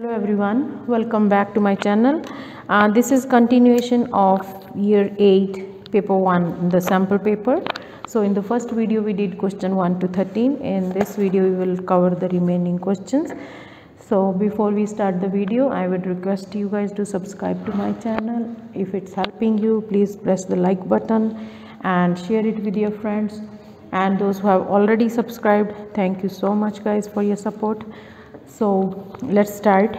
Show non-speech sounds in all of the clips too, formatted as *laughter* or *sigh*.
hello everyone. Welcome back to my channel. Uh, this is continuation of year 8 paper 1 the sample paper. So in the first video we did question 1 to 13 in this video we will cover the remaining questions. So before we start the video i would request you guys to subscribe to my channel. If it's helping you please press the like button and share it with your friends and those who have already subscribed. Thank you so much guys for your support so let's start.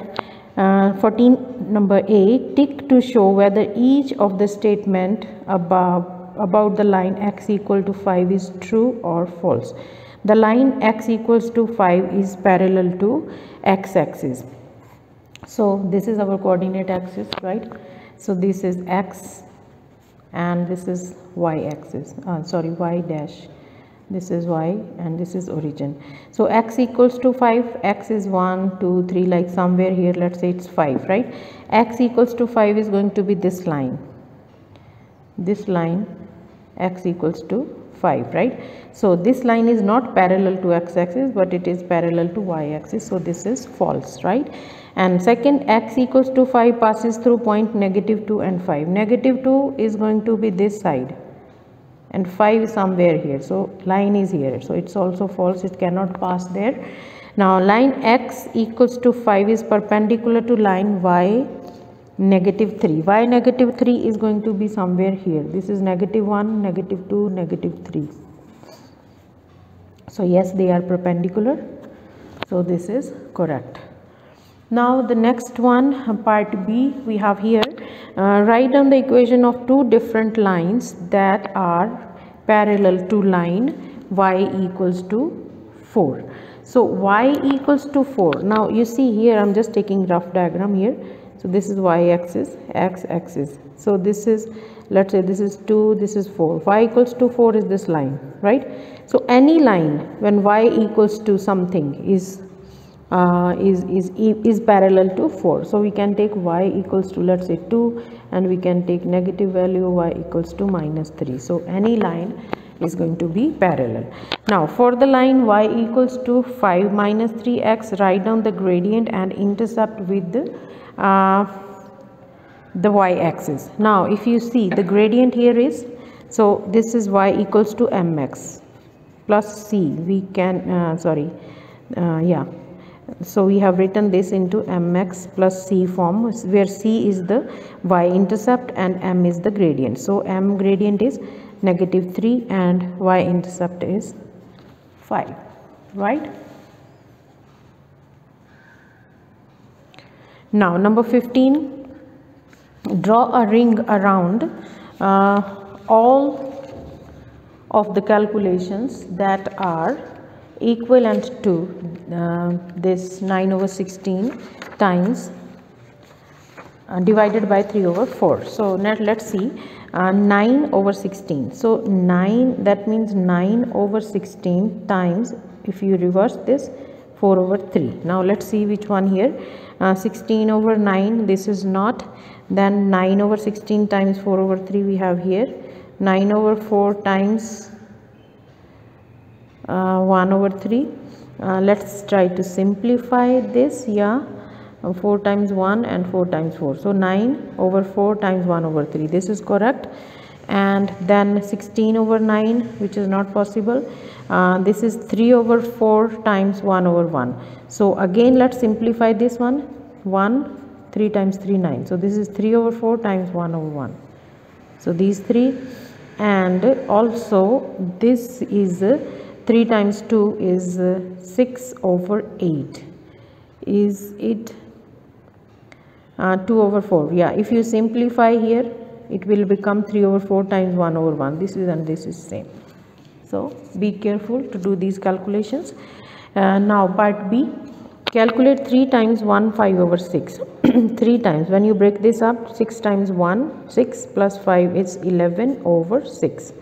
Uh, 14 number A tick to show whether each of the statement above about the line x equal to 5 is true or false. The line x equals to 5 is parallel to x axis so this is our coordinate axis right? So this is x and this is y axis uh, sorry y dash this is y and this is origin. So x equals to 5 x is 1 2 3 like somewhere here let's say it's 5 right? X equals to 5 is going to be this line. This line x equals to 5 right? So this line is not parallel to x axis but it is parallel to y axis. So this is false right? And second x equals to 5 passes through point negative 2 and 5 negative 2 is going to be this side and 5 somewhere here. So line is here. So it's also false. It cannot pass there. Now line x equals to 5 is perpendicular to line y negative 3 y negative 3 is going to be somewhere here. This is negative 1 negative 2 negative 3 so yes they are perpendicular. So this is correct. Now the next one part b we have here uh, write down the equation of two different lines that are parallel to line y equals to 4 so y equals to 4 now you see here i'm just taking rough diagram here. So this is y axis x axis. So this is let's say this is 2 this is 4 y equals to 4 is this line right? So any line when y equals to something is uh, is, is is parallel to 4 so we can take y equals to let's say 2 and we can take negative value y equals to minus 3 so any line is going to be parallel. Now for the line y equals to 5 minus 3x write down the gradient and intercept with the uh, the y axis. Now if you see the gradient here is so this is y equals to mx plus c. We can uh, sorry uh, yeah so we have written this into mx plus c form where c is the y intercept and m is the gradient. So m gradient is negative 3 and y intercept is 5 right? Now number 15 draw a ring around uh, all of the calculations that are equivalent to uh, this 9 over 16 times uh, divided by 3 over 4 so now let's see uh, 9 over 16 so 9 that means 9 over 16 times if you reverse this 4 over 3 now let's see which one here. Uh, 16 over 9 this is not. Then 9 over 16 times 4 over 3 we have here. 9 over 4 times uh, 1 over 3 uh, let's try to simplify this yeah. Uh, 4 times 1 and 4 times 4 so 9 over 4 times 1 over 3 this is correct. And then 16 over 9 which is not possible. Uh, this is 3 over 4 times 1 over 1 so again let's simplify this one. 1 3 times 3 9 so this is 3 over 4 times 1 over 1 so these three. And also this is 3 times 2 is uh, 6 over 8 is it uh, 2 over 4 yeah if you simplify here it will become 3 over 4 times 1 over 1 this is and this is same. So be careful to do these calculations. Uh, now part b. Calculate 3 times 1 5 over 6 *clears throat* 3 times. When you break this up 6 times 1 6 plus 5 is 11 over 6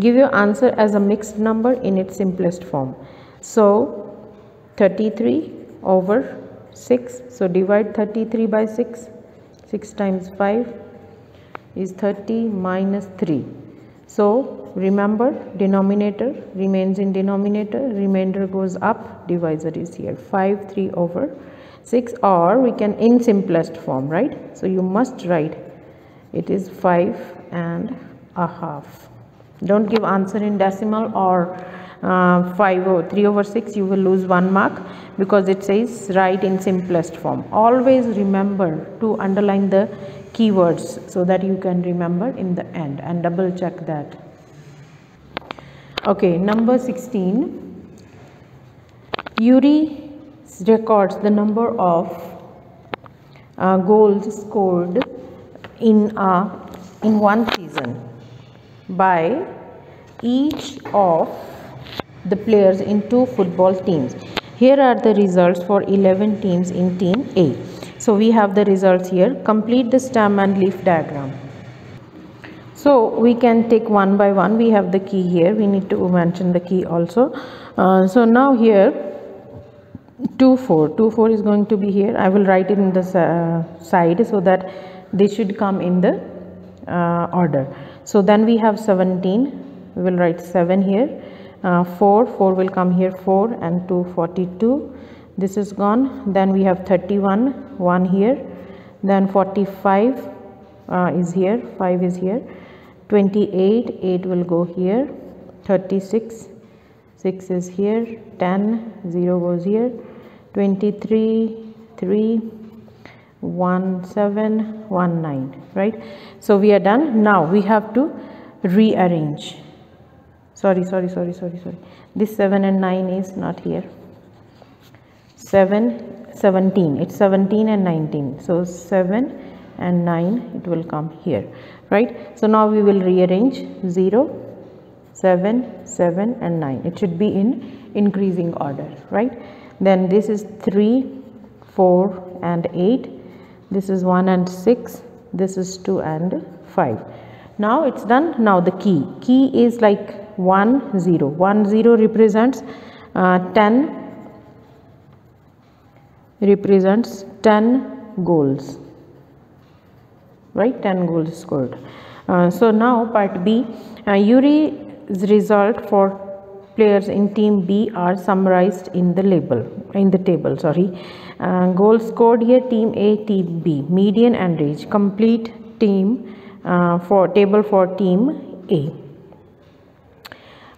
give your answer as a mixed number in its simplest form. So 33 over 6 so divide 33 by 6 6 times 5 is 30 minus 3 so remember denominator remains in denominator. Remainder goes up. Divisor is here. 5 3 over 6 or we can in simplest form right? So you must write it is 5 and a half don't give answer in decimal or uh, 5 or 3 over 6 you will lose one mark because it says write in simplest form. Always remember to underline the keywords so that you can remember in the end and double check that. Okay number 16 Yuri records the number of uh, goals scored in a in one season by each of the players in two football teams. Here are the results for 11 teams in team A. So we have the results here. Complete the stem and leaf diagram. So we can take one by one. We have the key here. We need to mention the key also. Uh, so now here 2 4 2 4 is going to be here. I will write it in the uh, side so that they should come in the uh, order. So then we have 17 we will write 7 here. Uh, 4 4 will come here 4 and 2 42 this is gone. Then we have 31 1 here. Then 45 uh, is here 5 is here. 28 8 will go here. 36 6 is here. 10 0 goes here. 23 3 1 7 1 9 right? So we are done. Now we have to rearrange sorry sorry sorry sorry sorry. This 7 and 9 is not here. 7 17 it's 17 and 19 so 7 and 9 it will come here right? So now we will rearrange 0 7 7 and 9 it should be in increasing order right? Then this is 3 4 and 8 this is 1 and 6 this is 2 and 5 now it's done. Now the key. Key is like 1 0 1 0 represents uh, 10 represents 10 goals right? 10 goals scored. Uh, so now part b uh, Yuri's result for players in team b are summarized in the label in the table sorry. Uh, goals scored here team a team b median and range. Complete team uh, for table for team a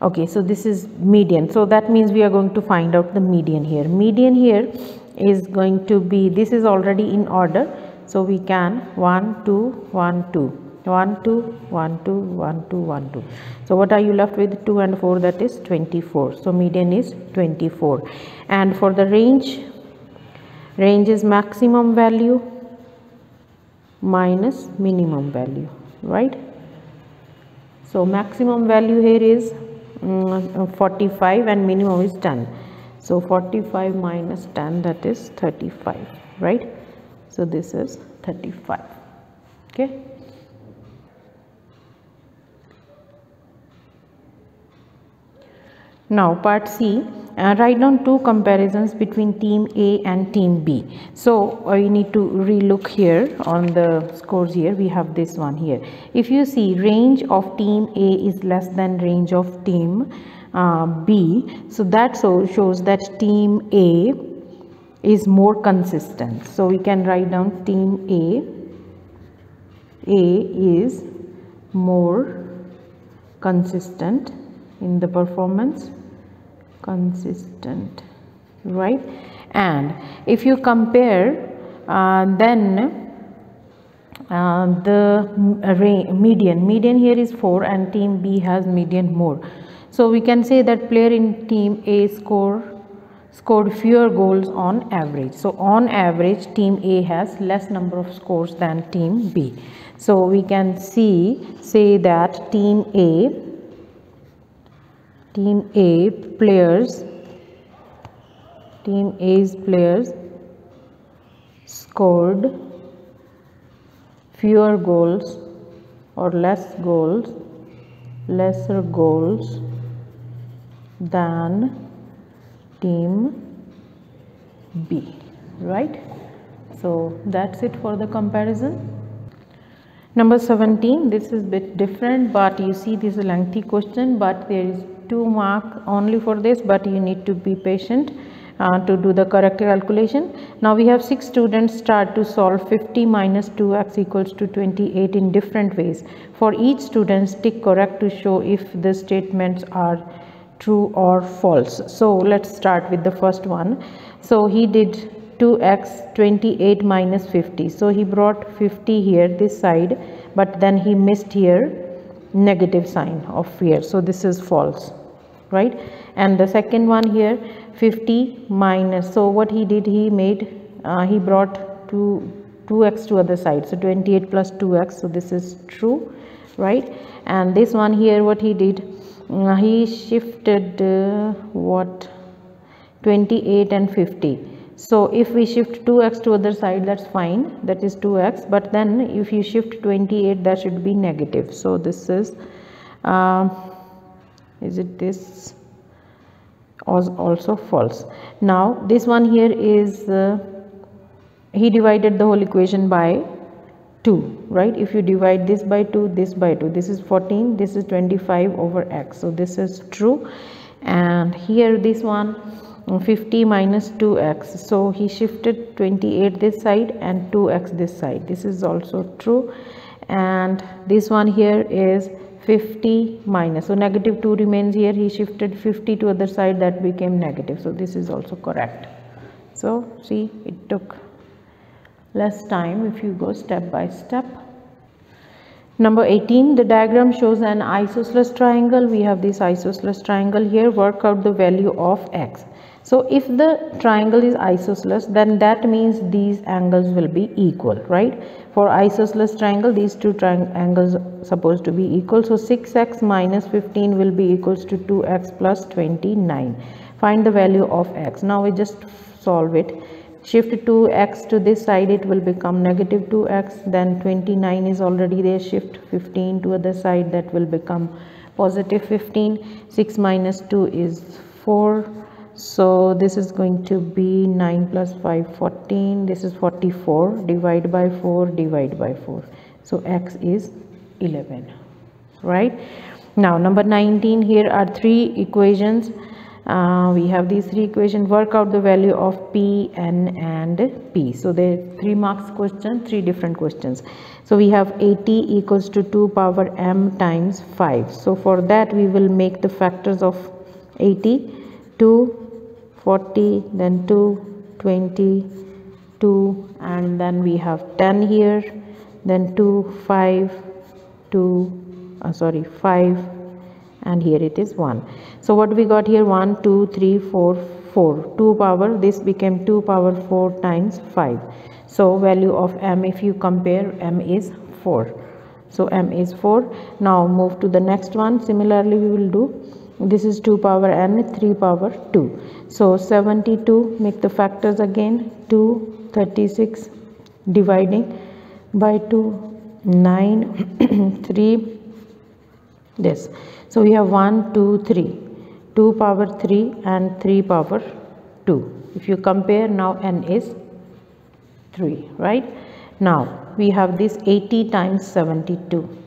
okay so this is median. So that means we are going to find out the median here. Median here is going to be this is already in order. So we can 1 2 1 2 1 2 1 2 1 2 1 2 so what are you left with? 2 and 4 that is 24 so median is 24 and for the range range is maximum value minus minimum value right? So maximum value here is um, 45 and minimum is 10 so 45 minus 10 that is 35 right? So this is 35 okay now part c uh, write down two comparisons between team a and team b so uh, you need to relook here on the scores here we have this one here if you see range of team a is less than range of team uh, B. So that so shows that team A is more consistent. So we can write down team A. A is more consistent in the performance consistent right and if you compare uh, then uh, the median median here is 4 and team B has median more so we can say that player in team A score scored fewer goals on average. So on average team A has less number of scores than team B. So we can see say that team A team A players team A's players scored fewer goals or less goals lesser goals than team B right? So that's it for the comparison. Number 17 this is bit different but you see this is a lengthy question but there is two mark only for this but you need to be patient uh, to do the correct calculation. Now we have six students start to solve 50 minus 2x equals to 28 in different ways. For each student tick correct to show if the statements are true or false. So let's start with the first one. So he did 2x 28 minus 50. So he brought 50 here this side but then he missed here negative sign of fear. So this is false right? And the second one here 50 minus. So what he did he made uh, he brought 2 2x to other side. So 28 plus 2x so this is true right? And this one here what he did uh, he shifted uh, what? 28 and 50 so if we shift 2x to other side that's fine. That is 2x but then if you shift 28 that should be negative. So this is uh, is it this? Also false. Now this one here is uh, he divided the whole equation by 2 right? If you divide this by 2 this by 2 this is 14 this is 25 over x. So this is true. And here this one 50 minus 2x so he shifted 28 this side and 2x this side. This is also true. And this one here is 50 minus. So negative 2 remains here. He shifted 50 to other side. That became negative. So this is also correct. So see it took less time if you go step by step. Number 18 the diagram shows an isosceles triangle. We have this isosceles triangle here. Work out the value of x so if the triangle is isosceles, then that means these angles will be equal, right? For isosceles triangle, these two angles supposed to be equal. So 6x minus 15 will be equals to 2x plus 29. Find the value of x. Now we just solve it. Shift 2x to this side, it will become negative 2x. Then 29 is already there. Shift 15 to other side, that will become positive 15. 6 minus 2 is 4 so this is going to be 9 plus 5 14 this is 44 divide by 4 divide by 4 so x is 11 right? Now number 19 here are three equations. Uh, we have these three equations. Work out the value of p n and p. So there three marks question three different questions. So we have 80 equals to 2 power m times 5 so for that we will make the factors of 80 2 40 then 2 20 2 and then we have 10 here then 2 5 2 uh, sorry 5 and here it is 1 so what we got here? 1 2 3 4 4 2 power this became 2 power 4 times 5 so value of m if you compare m is 4 so m is 4 now move to the next one. Similarly we will do this is 2 power n 3 power 2 so 72 make the factors again. 2 36 dividing by 2 9 *clears throat* 3 this. So we have 1 2 3 2 power 3 and 3 power 2 if you compare now n is 3 right? Now we have this 80 times 72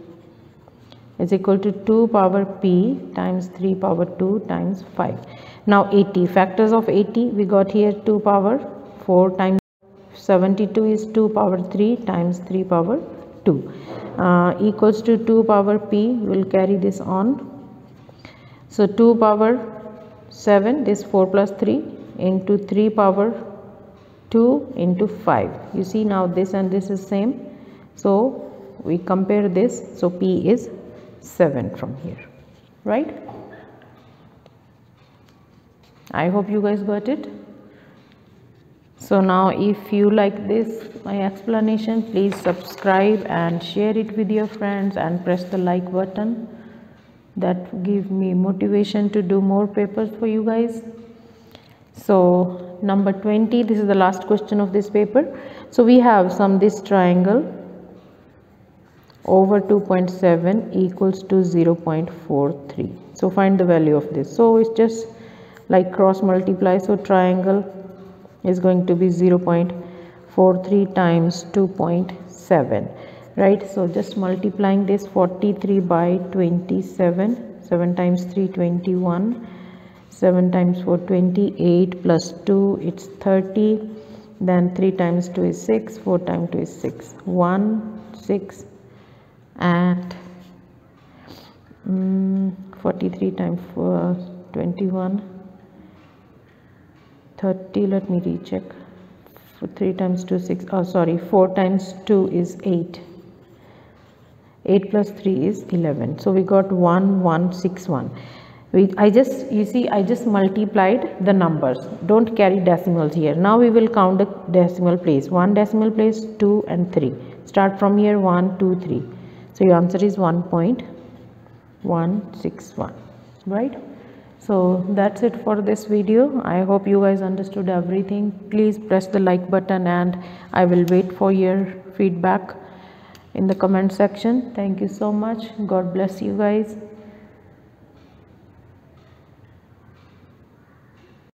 is equal to 2 power p times 3 power 2 times 5. Now 80 factors of 80 we got here 2 power 4 times 72 is 2 power 3 times 3 power 2 uh, equals to 2 power p will carry this on. So 2 power 7 this 4 plus 3 into 3 power 2 into 5 you see now this and this is same so we compare this so p is 7 from here right? I hope you guys got it. So now if you like this my explanation please subscribe and share it with your friends and press the like button. That give me motivation to do more papers for you guys. So number 20 this is the last question of this paper. So we have some this triangle over 2.7 equals to 0.43 so find the value of this. So it's just like cross multiply. So triangle is going to be 0.43 times 2.7 right? So just multiplying this 43 by 27 7 times 3 21 7 times 4 28 plus 2 it's 30 then 3 times 2 is 6 4 times 2 is 6 1 6 and um, 43 times 4 21 30 let me recheck. 3 times 2 6 oh sorry 4 times 2 is 8 8 plus 3 is 11 so we got 1161 we i just you see i just multiplied the numbers. Don't carry decimals here. Now we will count the decimal place. One decimal place two and three. Start from here one two three so your answer is 1.161 right? So that's it for this video. I hope you guys understood everything. Please press the like button and i will wait for your feedback in the comment section. Thank you so much. God bless you guys